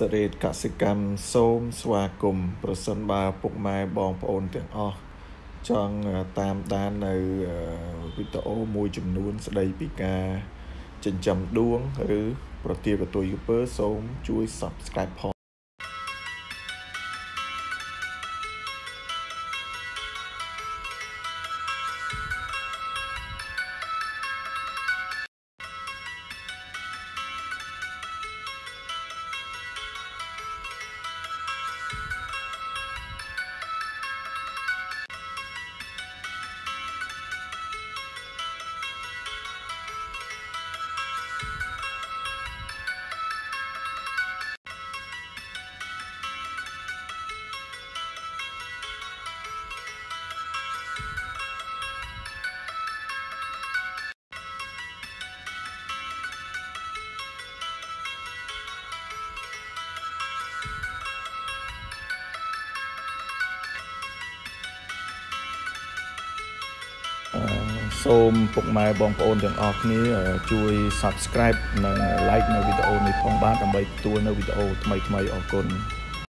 សរេតកសិកម្មសូមស្វាគមន៍ប្រសិនបើពុកម៉ែបងប្អូនទាំងអស់ចង់តាមដាននៅវីដេអូមួយចំនួនស្ដីពីការចិញ្ចឹមដួងឬប្រទាលកតុយក្រពើសូមជួយ Subscribe ផង សូមពុកម៉ែបងប្អូនទាំងអស់គ្នាជួយ Subscribe និង Like នៅវីដេអូនេះផងបាទដើម្បីទទួលនៅវីដេអូថ្មីៗអរគុណ